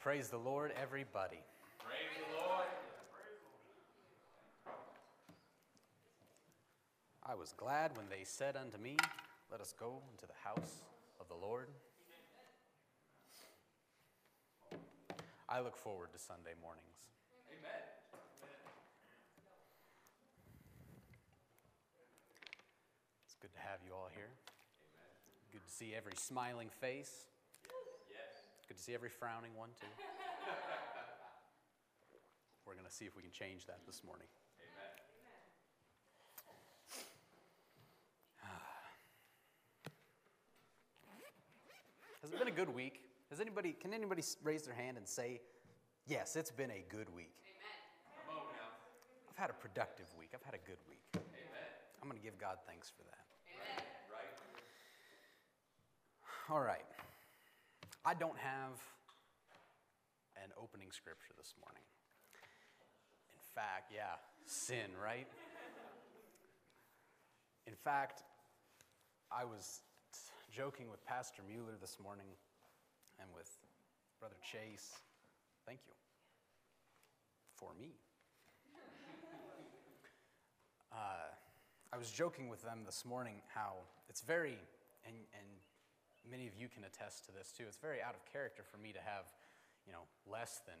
praise the Lord, everybody. Praise the Lord. I was glad when they said unto me, Let us go into the house of the Lord. I look forward to Sunday mornings. Amen. It's good to have you all here. Good to see every smiling face. Good to see every frowning one, too. We're going to see if we can change that this morning. Amen. Has it been a good week? Has anybody, can anybody raise their hand and say, yes, it's been a good week? I've had a productive week. I've had a good week. Amen. I'm going to give God thanks for that. Right? All right. I don't have an opening scripture this morning. In fact, yeah, sin, right? In fact, I was joking with Pastor Mueller this morning and with Brother Chase. Thank you. For me. Uh, I was joking with them this morning how it's very, and, and many of you can attest to this too, it's very out of character for me to have, you know, less than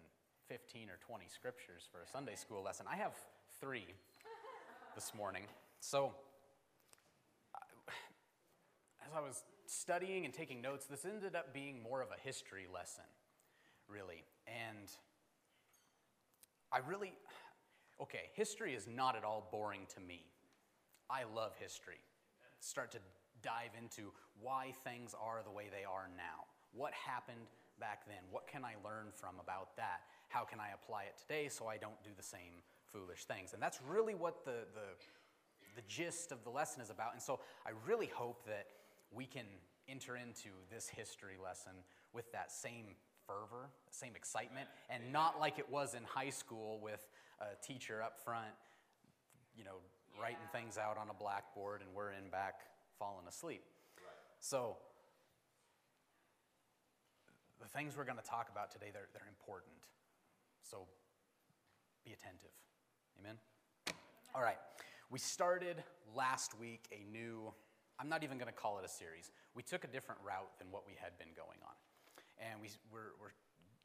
15 or 20 scriptures for a Sunday school lesson. I have three this morning. So, as I was studying and taking notes, this ended up being more of a history lesson, really. And I really, okay, history is not at all boring to me. I love history. Start to dive into why things are the way they are now. What happened back then? What can I learn from about that? How can I apply it today so I don't do the same foolish things? And that's really what the, the, the gist of the lesson is about. And so I really hope that we can enter into this history lesson with that same fervor, same excitement, and not like it was in high school with a teacher up front, you know, writing things out on a blackboard and we're in back falling asleep. So, the things we're going to talk about today, they're, they're important. So, be attentive. Amen? All right. We started last week a new, I'm not even going to call it a series. We took a different route than what we had been going on. And we, we're, we're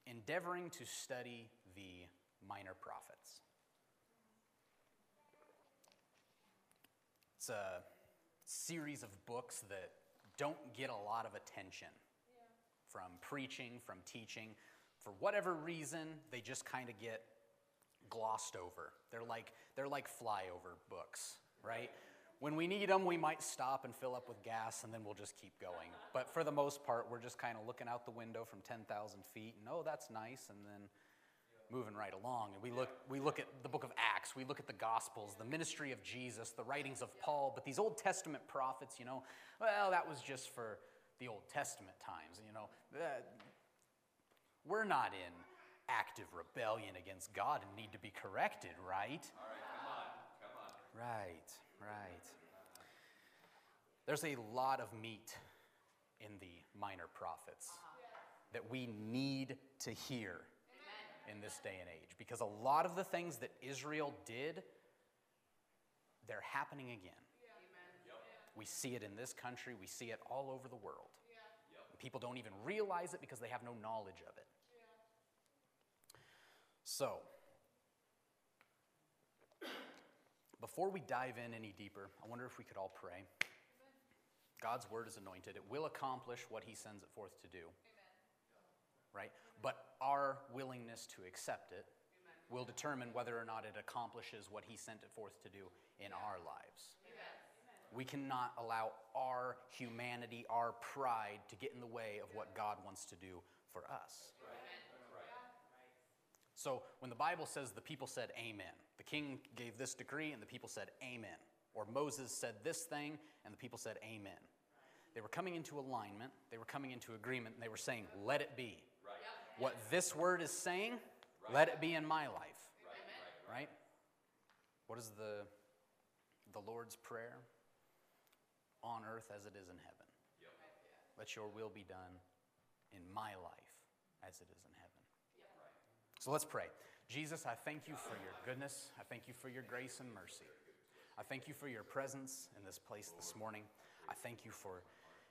endeavoring to study the minor prophets. It's a series of books that don't get a lot of attention from preaching, from teaching. For whatever reason, they just kind of get glossed over. They're like, they're like flyover books, right? When we need them, we might stop and fill up with gas and then we'll just keep going. But for the most part, we're just kind of looking out the window from 10,000 feet and, oh, that's nice, and then moving right along. And we look, we look at the book of Acts, we look at the Gospels, the ministry of Jesus, the writings of Paul, but these Old Testament prophets, you know, well, that was just for the Old Testament times, you know. Uh, we're not in active rebellion against God and need to be corrected, right? All right, come on. Come on. Right, right. There's a lot of meat in the minor prophets that we need to hear in this day and age because a lot of the things that Israel did, they're happening again. We see it in this country, we see it all over the world. People don't even realize it because they have no knowledge of it. So, before we dive in any deeper, I wonder if we could all pray. God's word is anointed. It will accomplish what he sends it forth to do. Right? But our willingness to accept it will determine whether or not it accomplishes what he sent it forth to do in our lives. We cannot allow our humanity, our pride to get in the way of what God wants to do for us. So when the Bible says the people said amen, the king gave this decree and the people said amen. Or Moses said this thing and the people said amen. They were coming into alignment, they were coming into agreement, and they were saying, let it be. Right. What this word is saying, let it be in my life. Right? What is the, the Lord's Prayer? On earth as it is in heaven. Yep. Let your will be done in my life as it is in heaven. So let's pray. Jesus, I thank you for your goodness. I thank you for your grace and mercy. I thank you for your presence in this place this morning. I thank you for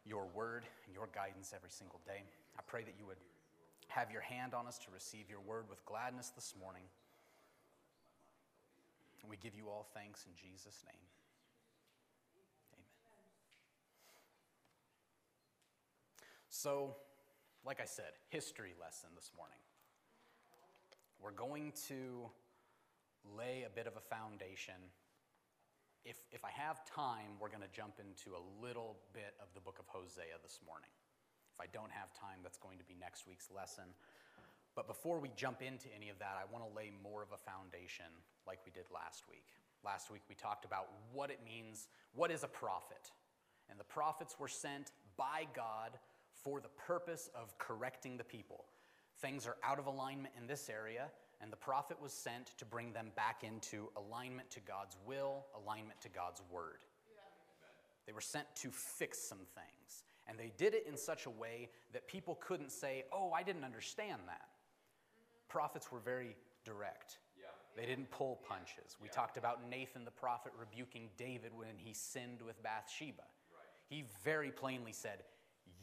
your word and your guidance every single day. I pray that you would have your hand on us to receive your word with gladness this morning. And we give you all thanks in Jesus' name. Amen. So, like I said, history lesson this morning. We're going to lay a bit of a foundation. If, if I have time, we're going to jump into a little bit of the book of Hosea this morning. If I don't have time, that's going to be next week's lesson. But before we jump into any of that, I want to lay more of a foundation like we did last week. Last week, we talked about what it means, what is a prophet? And the prophets were sent by God for the purpose of correcting the people. Things are out of alignment in this area, and the prophet was sent to bring them back into alignment to God's will, alignment to God's word. They were sent to fix some things. And they did it in such a way that people couldn't say, Oh, I didn't understand that. Prophets were very direct. They didn't pull punches. We talked about Nathan the prophet rebuking David when he sinned with Bathsheba. He very plainly said,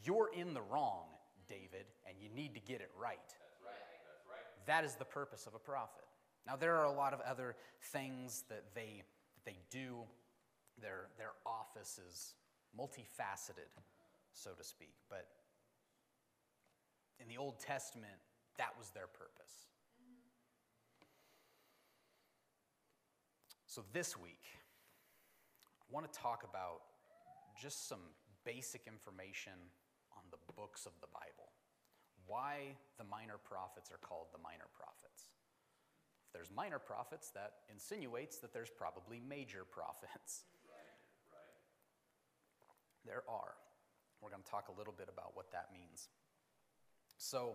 You're in the wrong, David, and you need to get it right. That's right. That's right. That is the purpose of a prophet. Now, there are a lot of other things that they, that they do. Their, their office is multifaceted, so to speak. But in the Old Testament, that was their purpose. So this week, I want to talk about just some basic information on the books of the Bible. Why the minor prophets are called the minor prophets. If there's minor prophets, that insinuates that there's probably major prophets. There are. We're going to talk a little bit about what that means. So,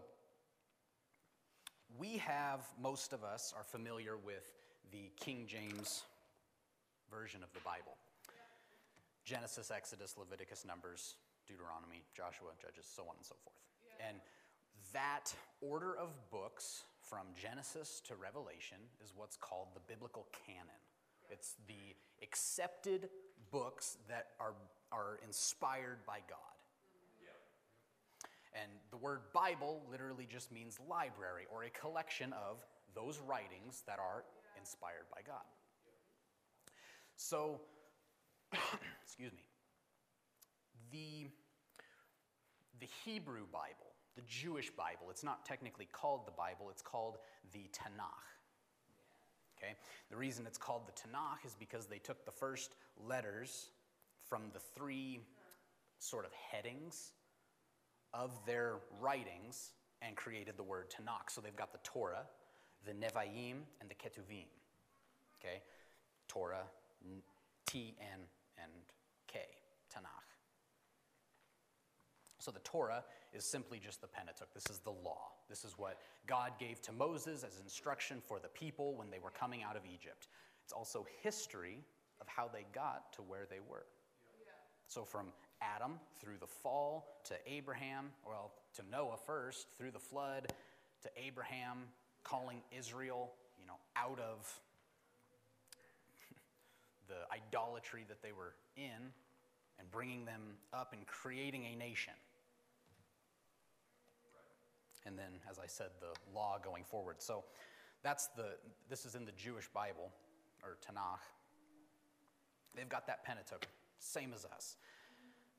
we have, most of us are familiar with the King James version of the Bible Genesis, Exodus, Leviticus, Numbers, Deuteronomy, Joshua, Judges, so on and so forth. And that order of books from Genesis to Revelation is what's called the biblical canon. It's the accepted books that are, are inspired by God. And the word Bible literally just means library or a collection of those writings that are inspired by God. So, excuse me, the, the Hebrew Bible, the Jewish Bible, it's not technically called the Bible, it's called the Tanakh. Okay? The reason it's called the Tanakh is because they took the first letters from the three sort of headings of their writings and created the word Tanakh. So they've got the Torah, the Nevi'im, and the Ketuvim. Okay? Torah, T N and K, Tanakh. So the Torah is simply just the Pentateuch. This is the law. This is what God gave to Moses as instruction for the people when they were coming out of Egypt. It's also history of how they got to where they were. So from Adam through the fall to Abraham, well, to Noah first, through the flood to Abraham calling Israel, you know, out of the idolatry that they were in and bringing them up and creating a nation. And then, as I said, the law going forward. So that's the, this is in the Jewish Bible, or Tanakh. They've got that Pentateuch, same as us.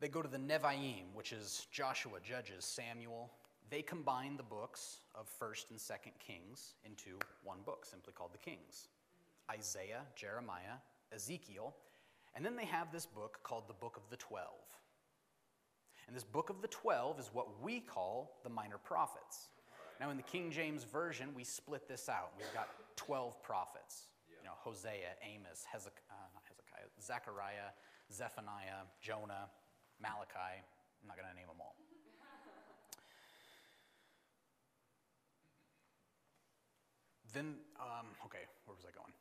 They go to the Nevi'im, which is Joshua, Judges, Samuel. They combine the books of 1st and 2nd Kings into one book, simply called the Kings. Isaiah, Jeremiah, Ezekiel, and then they have this book called the Book of the Twelve. And this Book of the Twelve is what we call the Minor Prophets. Now, in the King James Version, we split this out. We've got 12 prophets. You know, Hosea, Amos, Hezekiah, uh, Hezekiah, Zechariah, Zephaniah, Jonah, Malachi. I'm not going to name them all. then, um, okay, where was I going?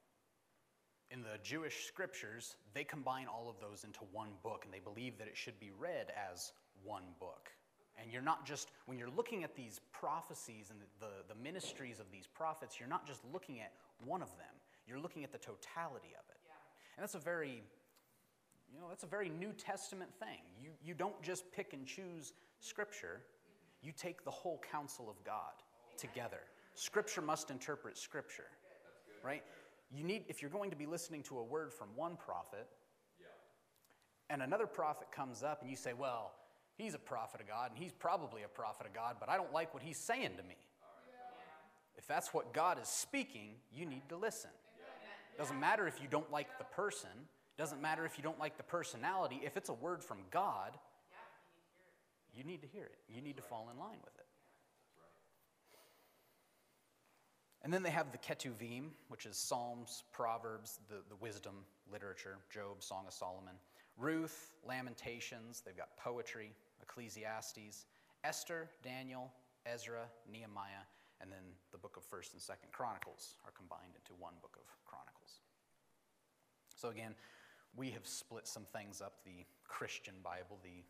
in the Jewish scriptures, they combine all of those into one book, and they believe that it should be read as one book. And you're not just, when you're looking at these prophecies and the, the, the ministries of these prophets, you're not just looking at one of them, you're looking at the totality of it. And that's a very, you know, that's a very New Testament thing. You, you don't just pick and choose Scripture, you take the whole counsel of God together. Scripture must interpret Scripture, right? You need, if you're going to be listening to a word from one prophet, and another prophet comes up and you say, well, he's a prophet of God and he's probably a prophet of God, but I don't like what he's saying to me. If that's what God is speaking, you need to listen. Doesn't matter if you don't like the person, doesn't matter if you don't like the personality. If it's a word from God, you need to hear it. You need to fall in line with it. And then they have the Ketuvim, which is Psalms, Proverbs, the, the wisdom literature, Job, Song of Solomon, Ruth, Lamentations, they've got poetry, Ecclesiastes, Esther, Daniel, Ezra, Nehemiah, and then the book of 1st and 2nd Chronicles are combined into one book of Chronicles. So again, we have split some things up. The Christian Bible, the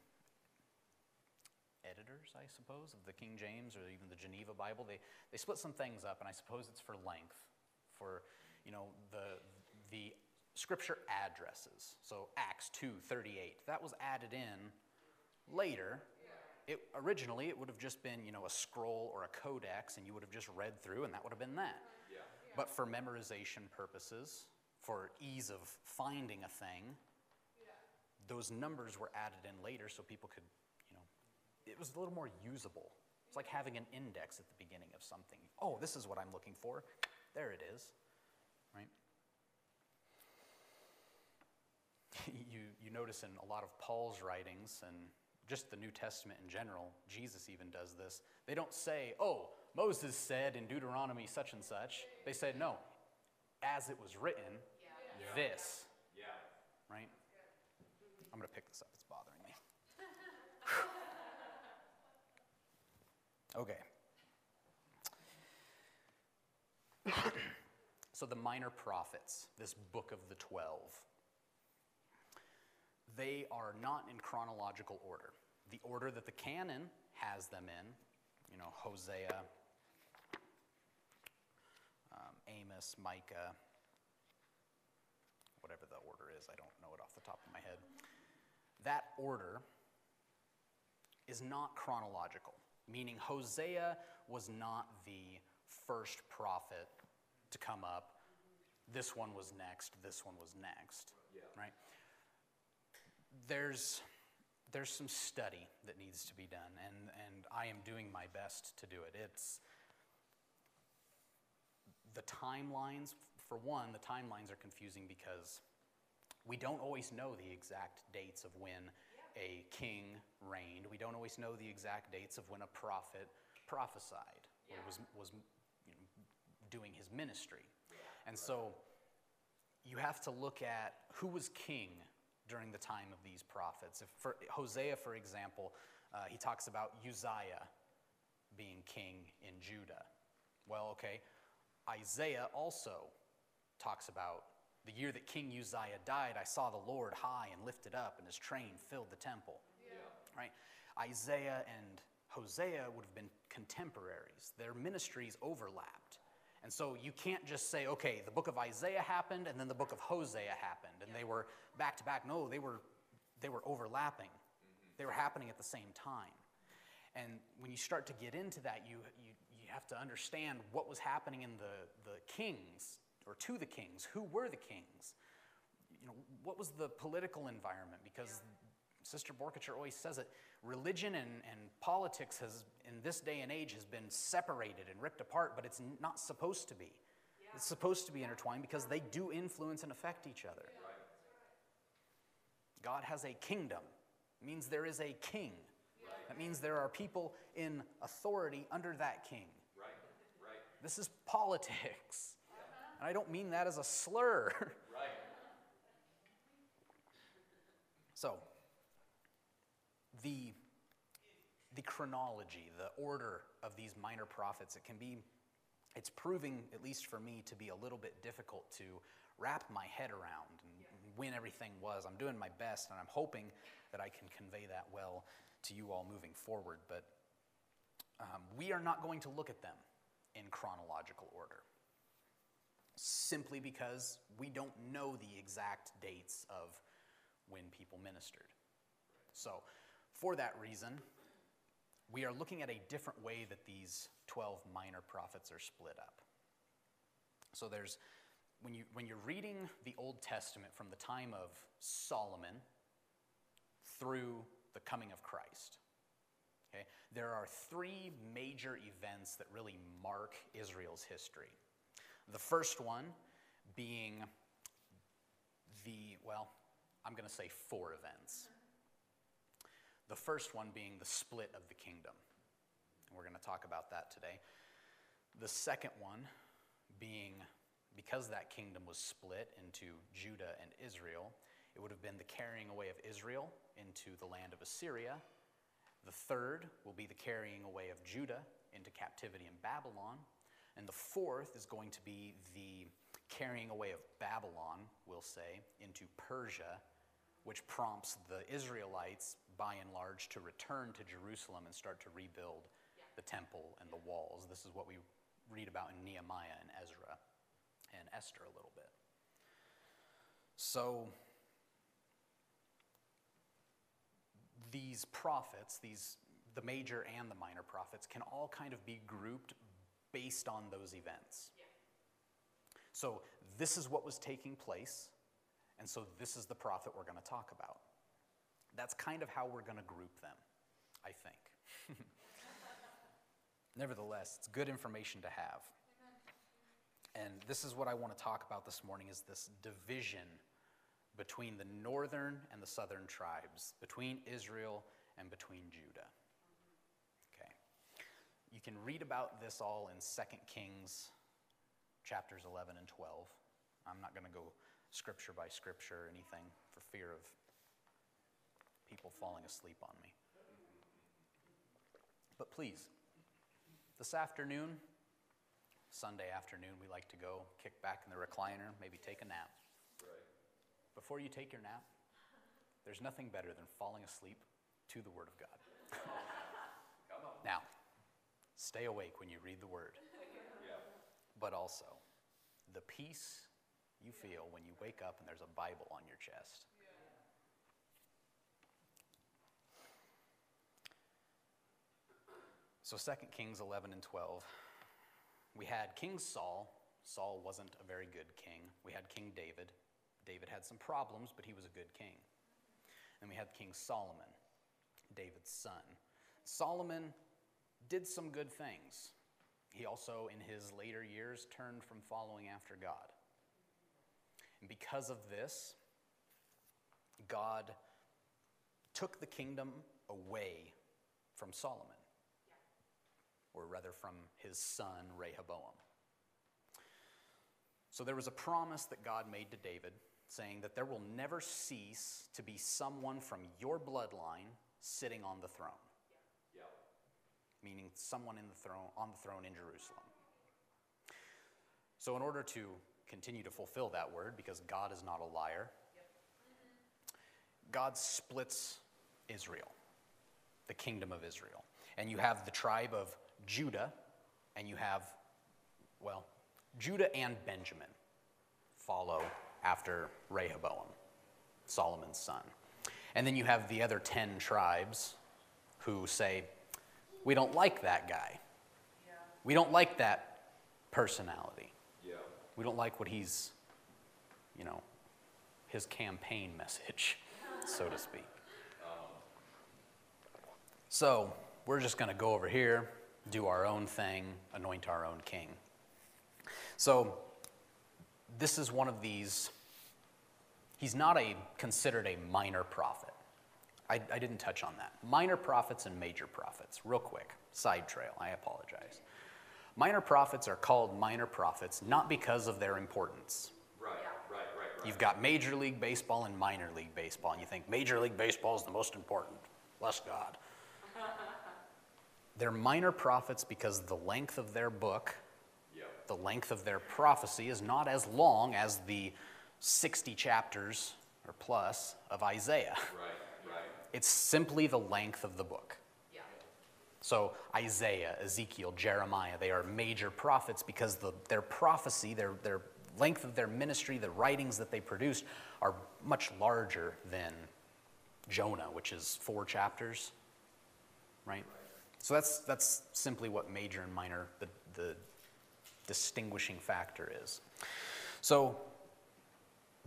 editors, I suppose, of the King James or even the Geneva Bible, they, they split some things up, and I suppose it's for length, for, you know, the, the scripture addresses. So Acts 2:38, that was added in later. It, originally, it would have just been, you know, a scroll or a codex, and you would have just read through, and that would have been that. Yeah. But for memorization purposes, for ease of finding a thing, those numbers were added in later so people could, you know, it was a little more usable. It's like having an index at the beginning of something. Oh, this is what I'm looking for. There it is, right? you, you notice in a lot of Paul's writings and just the New Testament in general, Jesus even does this. They don't say, oh, Moses said in Deuteronomy such and such. They said, no, as it was written, this, Yeah. right? I'm going to pick this up, it's bothering me. okay. so, the minor prophets, this book of the 12, they are not in chronological order. The order that the canon has them in, you know, Hosea, um, Amos, Micah, whatever the order is, I don't know it off the top of my head. That order is not chronological, meaning Hosea was not the first prophet to come up. This one was next, this one was next, Yeah. right? There's, there's some study that needs to be done, and, and I am doing my best to do it. It's the timelines, for one, the timelines are confusing because we don't always know the exact dates of when a king reigned. We don't always know the exact dates of when a prophet prophesied or was, was you know, doing his ministry. And so you have to look at who was king during the time of these prophets. If for Hosea, for example, uh, he talks about Uzziah being king in Judah. Well, okay, Isaiah also talks about the year that King Uzziah died, I saw the Lord high and lifted up, and his train filled the temple. Right? Isaiah and Hosea would have been contemporaries. Their ministries overlapped. And so you can't just say, okay, the book of Isaiah happened and then the book of Hosea happened, and they were back to back. No, they were, they were overlapping, mm-hmm. they were happening at the same time. And when you start to get into that, you, you, you have to understand what was happening in the, the kings, or to the kings. Who were the kings? You know, what was the political environment? Because Sister Borkacher always says it religion and, and politics has, in this day and age, has been separated and ripped apart, but it's not supposed to be. It's supposed to be intertwined because they do influence and affect each other. God has a kingdom, it means there is a king. That means there are people in authority under that king. Right. Right. This is politics. And I don't mean that as a slur. Right. So, the, the chronology, the order of these minor prophets, it can be, it's proving, at least for me, to be a little bit difficult to wrap my head around and when everything was. I'm doing my best, and I'm hoping that I can convey that well to you all moving forward, but um, we are not going to look at them in chronological order simply because we don't know the exact dates of when people ministered. So, for that reason, we are looking at a different way that these 12 minor prophets are split up. So, there's when, you, when you're reading the Old Testament from the time of Solomon through the coming of Christ, okay, there are three major events that really mark Israel's history. The first one being the, well, I'm going to say four events. The first one being the split of the kingdom. We're going to talk about that today. The second one being because that kingdom was split into Judah and Israel, it would have been the carrying away of Israel into the land of Assyria. The third will be the carrying away of Judah into captivity in Babylon. And the fourth is going to be the carrying away of Babylon, we'll say, into Persia, which prompts the Israelites, by and large, to return to Jerusalem and start to rebuild the temple and the walls. This is what we read about in Nehemiah and Ezra and Esther a little bit. So, these prophets, these the major and the minor prophets, can all kind of be grouped based on those events. Yeah. So, this is what was taking place, and so this is the prophet we're going to talk about. That's kind of how we're going to group them, I think. Nevertheless, it's good information to have. And this is what I want to talk about this morning is this division between the northern and the southern tribes, between Israel and between Judah. You can read about this all in 2 Kings chapters 11 and 12. I'm not going to go scripture by scripture or anything for fear of people falling asleep on me. But please, this afternoon, Sunday afternoon, we like to go kick back in the recliner, maybe take a nap. Before you take your nap, there's nothing better than falling asleep to the Word of God. now, Stay awake when you read the word. Yeah. But also, the peace you feel when you wake up and there's a Bible on your chest. So 2 Kings 11 and 12. We had King Saul. Saul wasn't a very good king. We had King David. David had some problems, but he was a good king. And we had King Solomon, David's son. Solomon did some good things. He also, in his later years, turned from following after God. And because of this, God took the kingdom away from Solomon, or rather from his son Rehoboam. So there was a promise that God made to David saying that there will never cease to be someone from your bloodline sitting on the throne meaning someone in the throne, on the throne in Jerusalem. So, in order to continue to fulfill that word, because God is not a liar, God splits Israel, the kingdom of Israel. And you have the tribe of Judah, and you have, well, Judah and Benjamin follow after Rehoboam, Solomon's son. And then you have the other 10 tribes who say, we don't like that guy. Yeah. We don't like that personality. Yeah. We don't like what he's, you know, his campaign message, so to speak. Um. So we're just going to go over here, do our own thing, anoint our own king. So this is one of these. He's not a considered a minor prophet. I, I didn't touch on that. Minor prophets and major prophets, real quick, side trail, I apologize. Minor prophets are called minor prophets not because of their importance. Right, right, right, right. You've got Major League Baseball and Minor League Baseball, and you think Major League Baseball is the most important. Bless God. They're minor prophets because the length of their book, yep. the length of their prophecy, is not as long as the 60 chapters or plus of Isaiah. Right. It's simply the length of the book. Yeah. So Isaiah, Ezekiel, Jeremiah, they are major prophets because the, their prophecy, their, their length of their ministry, the writings that they produced are much larger than Jonah, which is four chapters, right? So that's, that's simply what major and minor, the, the distinguishing factor is. So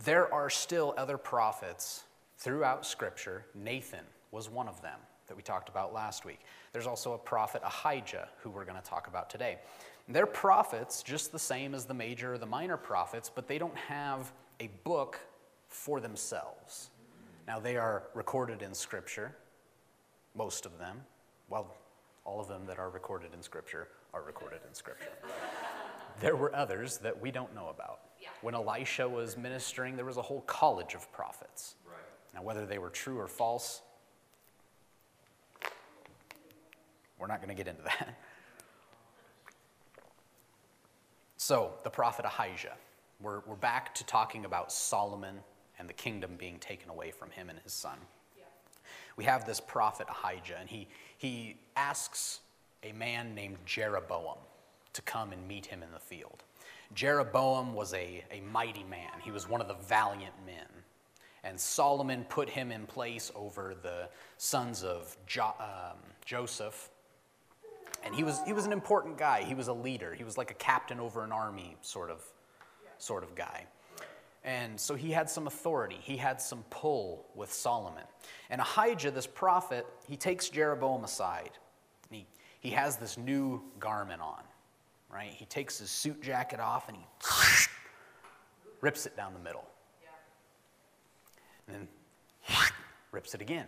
there are still other prophets throughout Scripture. Nathan was one of them that we talked about last week. There's also a prophet, Ahijah, who we're going to talk about today. They're prophets just the same as the major or the minor prophets, but they don't have a book for themselves. Now, they are recorded in Scripture, most of them. Well, all of them that are recorded in Scripture are recorded in Scripture. there were others that we don't know about. Yeah. When Elisha was ministering, there was a whole college of prophets. Now, whether they were true or false, we're not going to get into that. So, the prophet Ahijah. We're, we're back to talking about Solomon and the kingdom being taken away from him and his son. We have this prophet Ahijah, and he, he asks a man named Jeroboam to come and meet him in the field. Jeroboam was a, a mighty man, he was one of the valiant men. And Solomon put him in place over the sons of jo- um, Joseph. And he was, he was an important guy. He was a leader. He was like a captain over an army sort of, sort of guy. And so he had some authority. He had some pull with Solomon. And Ahijah, this prophet, he takes Jeroboam aside. He, he has this new garment on, right? He takes his suit jacket off and he rips it down the middle. And then rips it again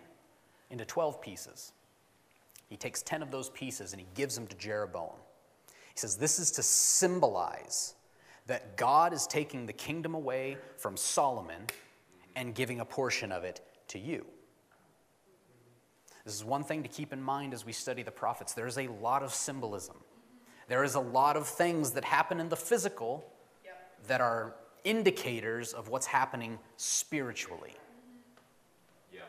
into 12 pieces. He takes 10 of those pieces and he gives them to Jeroboam. He says, This is to symbolize that God is taking the kingdom away from Solomon and giving a portion of it to you. This is one thing to keep in mind as we study the prophets. There is a lot of symbolism. There is a lot of things that happen in the physical that are indicators of what's happening spiritually. Yeah.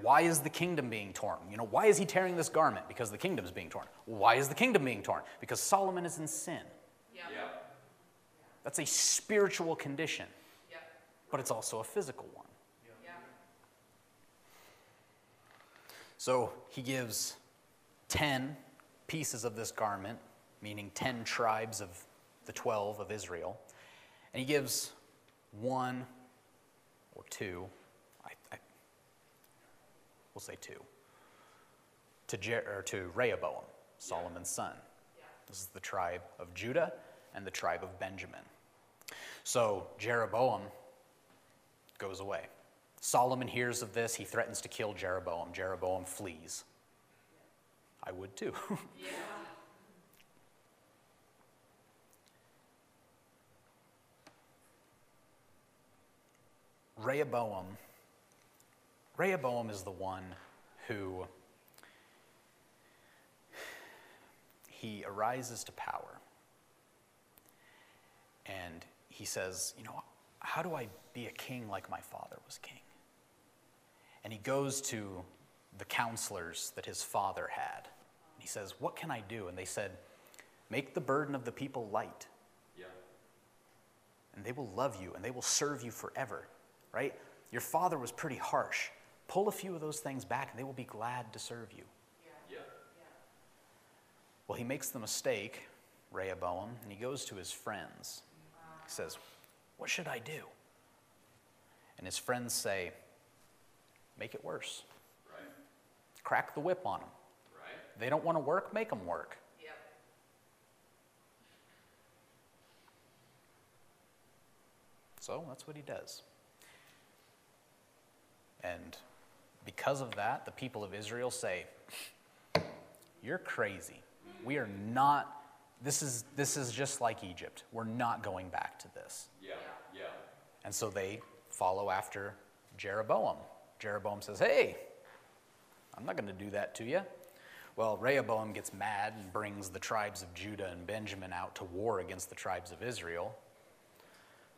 Why is the kingdom being torn? You know, why is he tearing this garment? Because the kingdom is being torn. Why is the kingdom being torn? Because Solomon is in sin. Yeah. Yeah. That's a spiritual condition, Yeah. but it's also a physical one. Yeah. So he gives 10 pieces of this garment, meaning 10 tribes of the 12 of Israel. And he gives one or two, I, I, we'll say two, to, Jer- to Rehoboam, Solomon's son. This is the tribe of Judah and the tribe of Benjamin. So Jeroboam goes away. Solomon hears of this. He threatens to kill Jeroboam. Jeroboam flees. I would too. Rehoboam. Rehoboam is the one who he arises to power. And he says, You know, how do I be a king like my father was king? And he goes to the counselors that his father had. And He says, What can I do? And they said, Make the burden of the people light, Yeah. and they will love you, and they will serve you forever. Right? Your father was pretty harsh. Pull a few of those things back, and they will be glad to serve you. Yeah. Well, he makes the mistake, Rehoboam, and he goes to his friends. He says, What should I do? And his friends say, Make it worse. Right. Crack the whip on them. Right. They don't want to work, make them work. Yep. So that's what he does. And because of that, the people of Israel say, You're crazy. We are not, this is, this is just like Egypt. We're not going back to this. Yeah. Yeah. And so they follow after Jeroboam. Jeroboam says, Hey, I'm not going to do that to you. Well, Rehoboam gets mad and brings the tribes of Judah and Benjamin out to war against the tribes of Israel,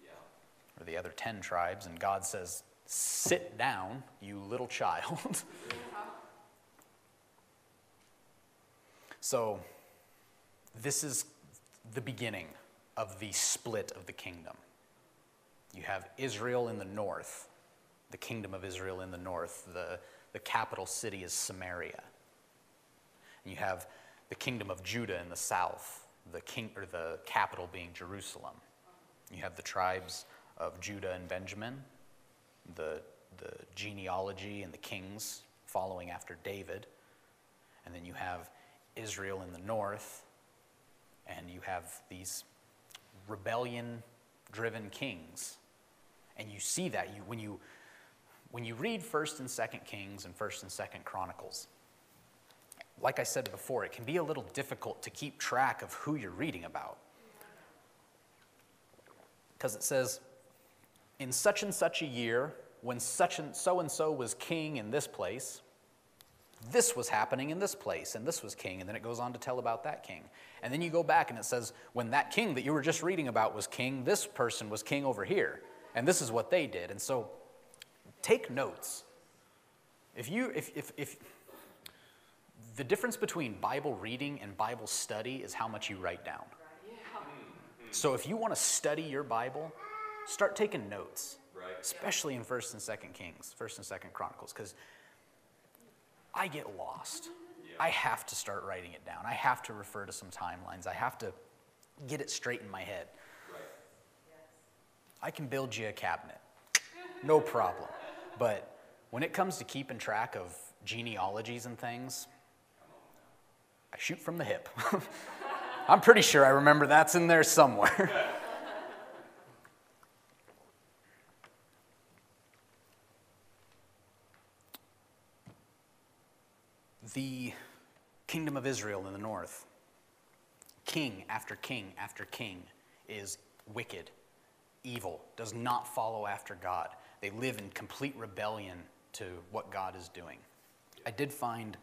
Yeah. or the other 10 tribes, and God says, Sit down, you little child. so, this is the beginning of the split of the kingdom. You have Israel in the north, the kingdom of Israel in the north. The, the capital city is Samaria. And you have the kingdom of Judah in the south, the king or the capital being Jerusalem. You have the tribes of Judah and Benjamin, the, the genealogy and the kings following after David. And then you have Israel in the north, and you have these rebellion driven kings. And you see that you, when, you, when you read 1st and 2nd Kings and 1st and 2nd Chronicles, like I said before, it can be a little difficult to keep track of who you're reading about. Because it says, in such and such a year, when such and so and so was king in this place, this was happening in this place, and this was king, and then it goes on to tell about that king. And then you go back and it says, when that king that you were just reading about was king, this person was king over here, and this is what they did. And so take notes. If you, if, if, if the difference between Bible reading and Bible study is how much you write down. So if you want to study your Bible, start taking notes, Right. especially in First and Second Kings, First and Second Chronicles, because I get lost. I have to start writing it down. I have to refer to some timelines. I have to get it straight in my head. Right. I can build you a cabinet, no problem. But when it comes to keeping track of genealogies and things, I shoot from the hip. I'm pretty sure I remember that's in there somewhere. the kingdom of Israel in the north, king after king after king, is wicked, evil, does not follow after God. They live in complete rebellion to what God is doing. I did find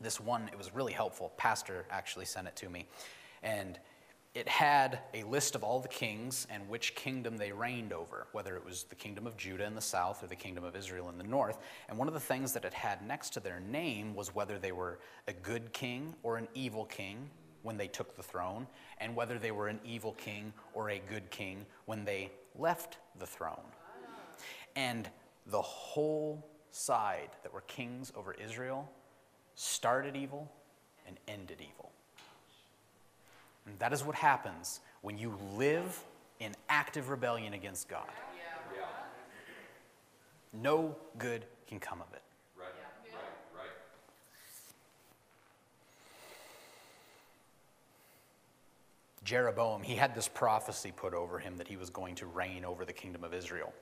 this one, it was really helpful. Pastor actually sent it to me. And it had a list of all the kings and which kingdom they reigned over, whether it was the kingdom of Judah in the south or the kingdom of Israel in the north. And one of the things that it had next to their name was whether they were a good king or an evil king when they took the throne, and whether they were an evil king or a good king when they left the throne. And the whole side that were kings over Israel started evil and ended evil. And that is what happens when you live in active rebellion against God. No good can come of it. Jeroboam, he had this prophecy put over him that he was going to reign over the kingdom of Israel.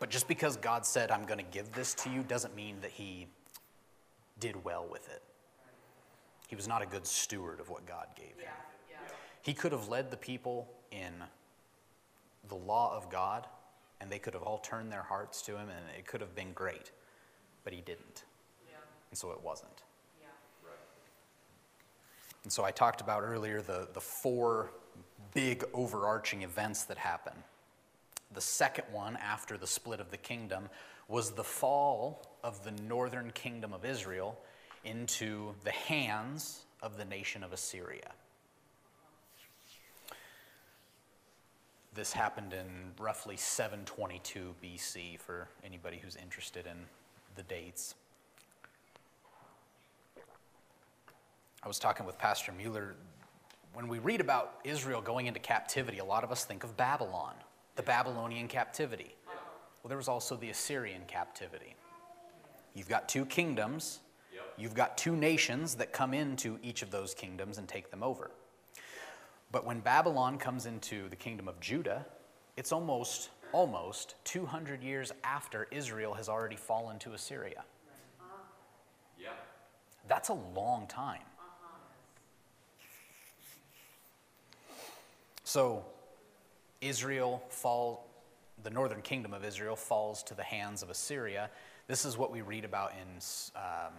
But just because God said, I'm going to give this to you, doesn't mean that he did well with it. He was not a good steward of what God gave him. He could have led the people in the law of God, and they could have all turned their hearts to him, and it could have been great. But he didn't. And so it wasn't. And so I talked about earlier the, the four big overarching events that happen. The second one, after the split of the kingdom, was the fall of the northern kingdom of Israel into the hands of the nation of Assyria. This happened in roughly 722 BC for anybody who's interested in the dates. I was talking with Pastor Mueller. When we read about Israel going into captivity, a lot of us think of Babylon, the Babylonian captivity. Well, there was also the Assyrian captivity. You've got two kingdoms, you've got two nations that come into each of those kingdoms and take them over. But when Babylon comes into the kingdom of Judah, it's almost almost 200 years after Israel has already fallen to Assyria. Yeah. That's a long time. So, Israel falls the northern kingdom of Israel falls to the hands of Assyria. This is what we read about in, um,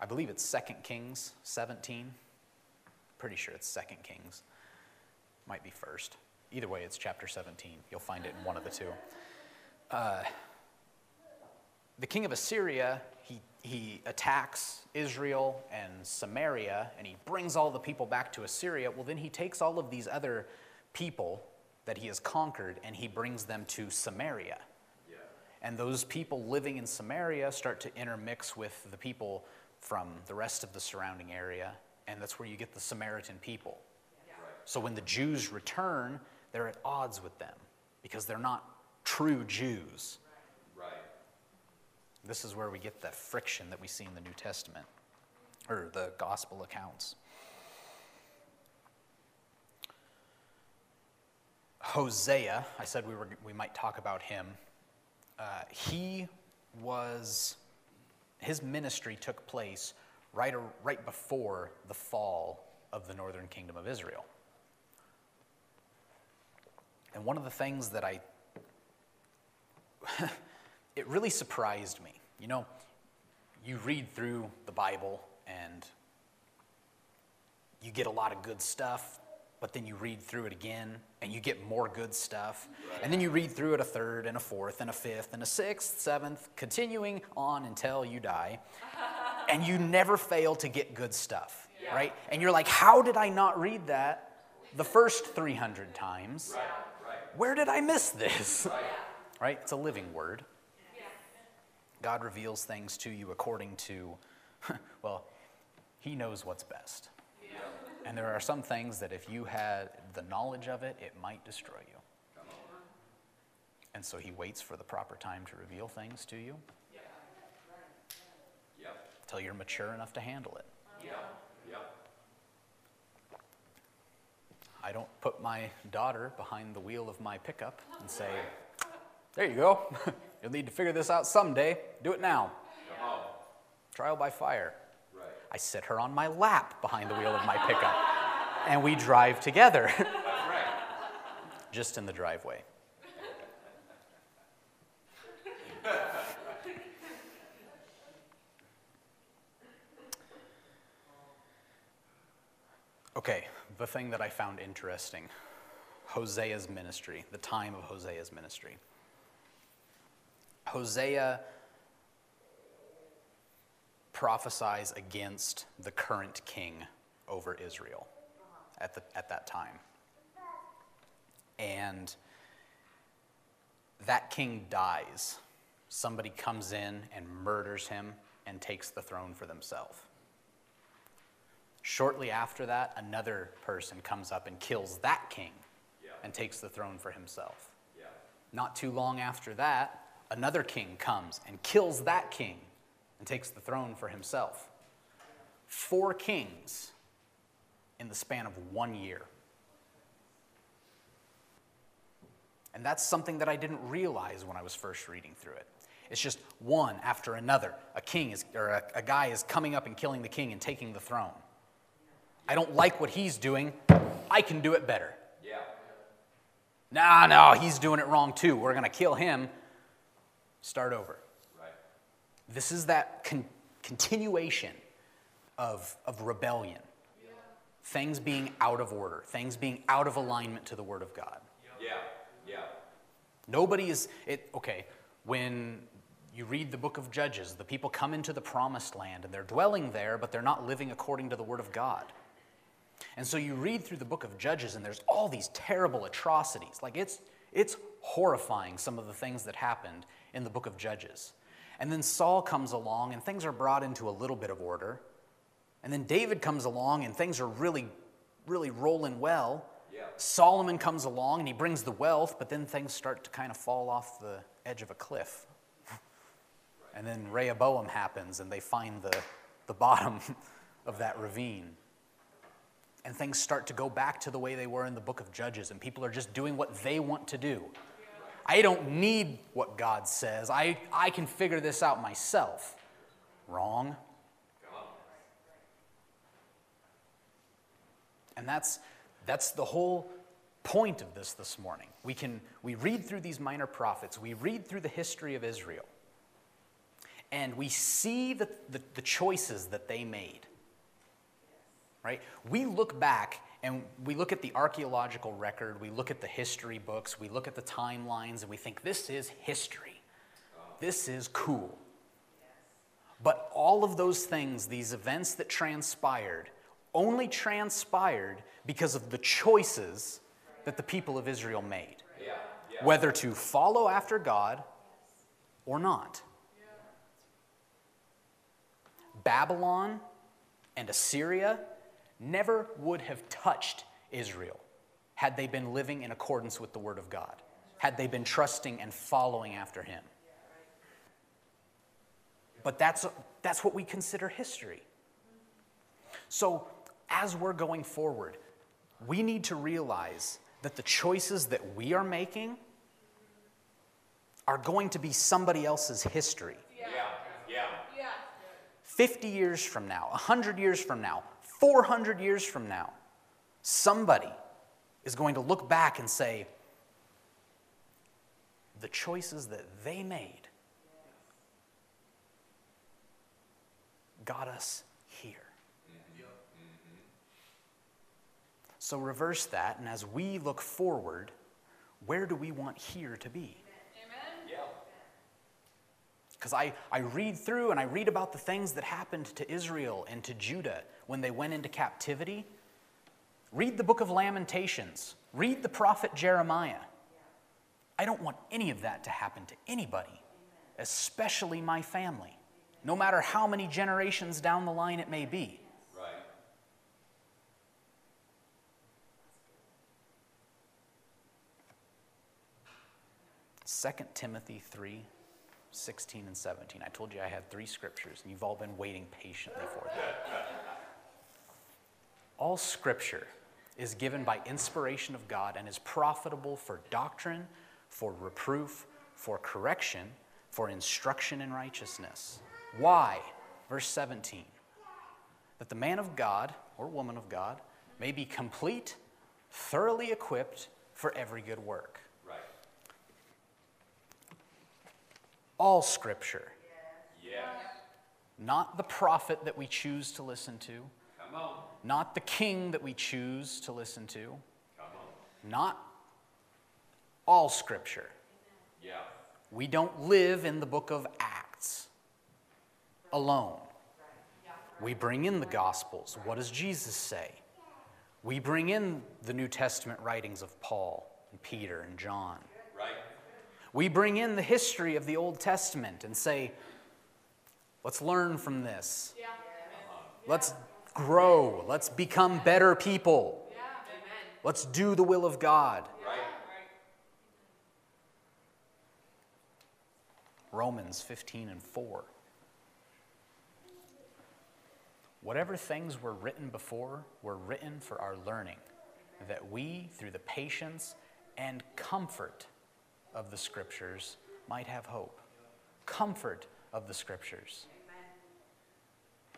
I believe it's Second Kings 17. Pretty sure it's Second Kings. Might be first. either way, it's chapter 17. You'll find it in one of the two. Uh, the king of Assyria, he, he attacks Israel and Samaria, and he brings all the people back to Assyria. Well, then he takes all of these other people that he has conquered and he brings them to Samaria. Yeah. And those people living in Samaria start to intermix with the people from the rest of the surrounding area, and that's where you get the Samaritan people. Right. So when the Jews return, they're at odds with them because they're not true Jews. Right. This is where we get the friction that we see in the New Testament or the gospel accounts. Hosea, I said we, were, we might talk about him. Uh, he was, his ministry took place right, right before the fall of the northern kingdom of Israel. And one of the things that I, it really surprised me. You know, you read through the Bible and you get a lot of good stuff, but then you read through it again and you get more good stuff. And then you read through it a third and a fourth and a fifth and a sixth, seventh, continuing on until you die. and you never fail to get good stuff, right? And you're like, how did I not read that the first 300 times? Right. Right. Where did I miss this? right? It's a living word. God reveals things to you according to, well, He knows what's best. And there are some things that if you had the knowledge of it, it might destroy you. And so He waits for the proper time to reveal things to you till you're mature enough to handle it. I don't put my daughter behind the wheel of my pickup and say, there you go. You'll need to figure this out someday. Do it now. Trial by fire. I sit her on my lap behind the wheel of my pickup, and we drive together, just in the driveway. Okay, the thing that I found interesting Hosea's ministry, the time of Hosea's ministry. Hosea prophesies against the current king over Israel at, the, at that time. And that king dies. Somebody comes in and murders him and takes the throne for themselves. Shortly after that, another person comes up and kills that king Yeah. and takes the throne for himself. Yeah. Not too long after that, another king comes and kills that king and takes the throne for himself. Four kings in the span of one year. And that's something that I didn't realize when I was first reading through it. It's just one after another. A king is, or a, a guy is coming up and killing the king and taking the throne. I don't like what he's doing. I can do it better. Yeah. Nah, no, he's doing it wrong too. We're going to kill him. Start over. This is that con- continuation of, of rebellion. Things being out of order, things being out of alignment to the Word of God. Yeah. Yeah. Nobody is, it, okay, when you read the book of Judges, the people come into the promised land and they're dwelling there, but they're not living according to the Word of God. And so you read through the book of Judges and there's all these terrible atrocities. Like it's, it's horrifying some of the things that happened in the book of Judges. And then Saul comes along and things are brought into a little bit of order. And then David comes along and things are really, really rolling well. Yeah. Solomon comes along and he brings the wealth, but then things start to kind of fall off the edge of a cliff. And then Rehoboam happens and they find the, the bottom of that ravine. And things start to go back to the way they were in the book of Judges, and people are just doing what they want to do. I don't need what God says, I, I can figure this out myself. Wrong. And that's, that's the whole point of this this morning. We, can, we read through these minor prophets, we read through the history of Israel, and we see the, the, the choices that they made. Right? We look back and we look at the archaeological record, we look at the history books, we look at the timelines, and we think this is history. This is cool. But all of those things, these events that transpired, only transpired because of the choices that the people of Israel made. Yeah, yeah. Whether to follow after God or not. Babylon and Assyria never would have touched Israel had they been living in accordance with the Word of God, had they been trusting and following after Him. But that's, that's what we consider history. So, as we're going forward, we need to realize that the choices that we are making are going to be somebody else's history. Yeah, yeah. 50 years from now, 100 years from now, 400 years from now, somebody is going to look back and say, the choices that they made got us here. So reverse that, and as we look forward, where do we want here to be? Because I, I read through and I read about the things that happened to Israel and to Judah when they went into captivity. Read the book of Lamentations. Read the prophet Jeremiah. I don't want any of that to happen to anybody, especially my family, no matter how many generations down the line it may be. Right. 2 Timothy 3 16 and 17. I told you I had three scriptures, and you've all been waiting patiently for them. all scripture is given by inspiration of God and is profitable for doctrine, for reproof, for correction, for instruction in righteousness. Why? Verse 17. That the man of God or woman of God may be complete, thoroughly equipped for every good work. All scripture, Yes. not the prophet that we choose to listen to, Come on. not the king that we choose to listen to, Come on. not all scripture. Yeah. We don't live in the book of Acts alone. We bring in the Gospels. What does Jesus say? We bring in the New Testament writings of Paul and Peter and John. We bring in the history of the Old Testament and say, let's learn from this. Let's grow. Let's become better people. Let's do the will of God. Romans 15 and 4. Whatever things were written before were written for our learning, that we, through the patience and comfort of the Scriptures, might have hope. Comfort of the Scriptures.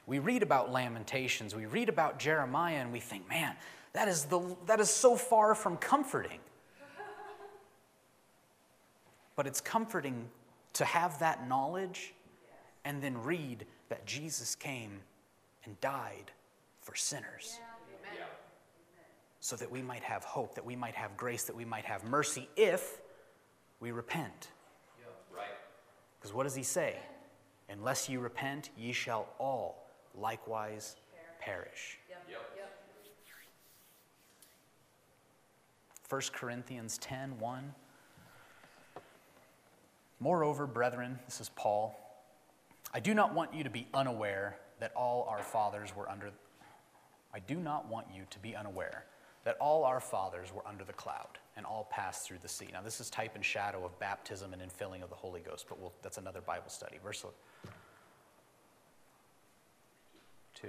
We read about Lamentations, we read about Jeremiah, and we think, man, that is, the, that is so far from comforting. But it's comforting to have that knowledge and then read that Jesus came and died for sinners Yeah. so that we might have hope, that we might have grace, that we might have mercy if we repent. Because what does he say? Unless you repent, ye shall all likewise perish. Yep. 1 Corinthians 10 1. Moreover, brethren, this is Paul, I do not want you to be unaware that all our fathers were under. I do not want you to be unaware that all our fathers were under the cloud and all passed through the sea. Now, this is type and shadow of baptism and infilling of the Holy Ghost, but we'll, that's another Bible study. Verse 2.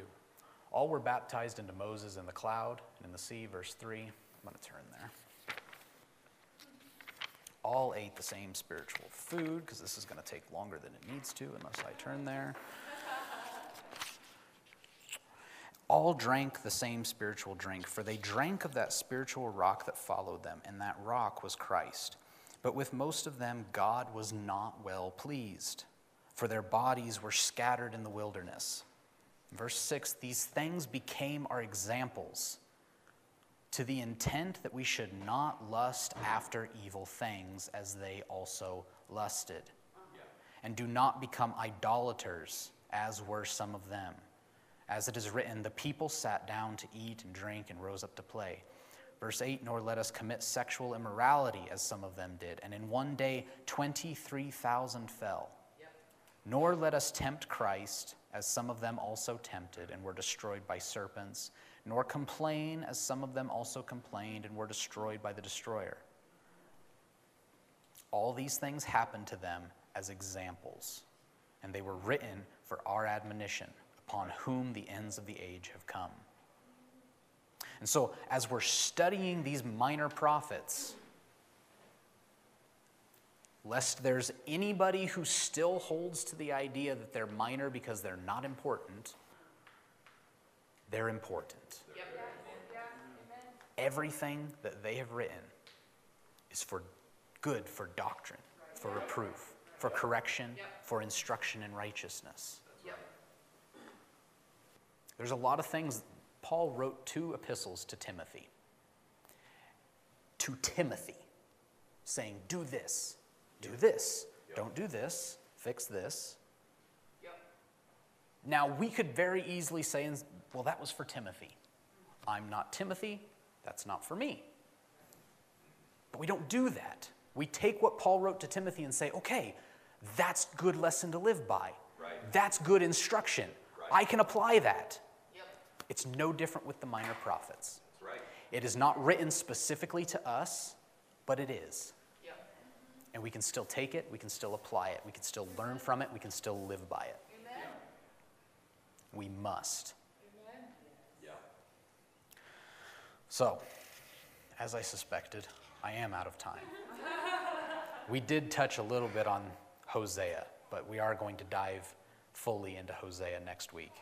All were baptized into Moses in the cloud and in the sea. Verse 3. I'm going to turn there all ate the same spiritual food because this is going to take longer than it needs to unless I turn there. All drank the same spiritual drink, for they drank of that spiritual rock that followed them, and that rock was Christ. But with most of them, God was not well pleased, for their bodies were scattered in the wilderness. Verse 6 These things became our examples to the intent that we should not lust after evil things as they also lusted. And do not become idolaters, as were some of them. As it is written, the people sat down to eat and drink and rose up to play. Verse 8, nor let us commit sexual immorality, as some of them did. And in one day, 23,000 fell. Nor let us tempt Christ, as some of them also tempted and were destroyed by serpents. Nor complain, as some of them also complained and were destroyed by the destroyer. All these things happened to them as examples, and they were written for our admonition, upon whom the ends of the age have come. And so, as we're studying these minor prophets, lest there's anybody who still holds to the idea that they're minor because they're not important, they're important. Everything that they have written is for good, for doctrine, for reproof, for correction, for instruction in righteousness. There's a lot of things. Paul wrote two epistles to Timothy. To Timothy, saying, Do this, do this, don't do this, fix this. Now, we could very easily say, Well, that was for Timothy. I'm not Timothy, that's not for me. But we don't do that. We take what Paul wrote to Timothy and say, Okay, that's good lesson to live by. Right. That's good instruction. Right. I can apply that. It's no different with the minor prophets. That's right. It is not written specifically to us, but it is. And we can still take it, we can still apply it, we can still learn from it, we can still live by it. We must. Yeah. So, as I suspected, I am out of time. we did touch a little bit on Hosea, but we are going to dive fully into Hosea next week.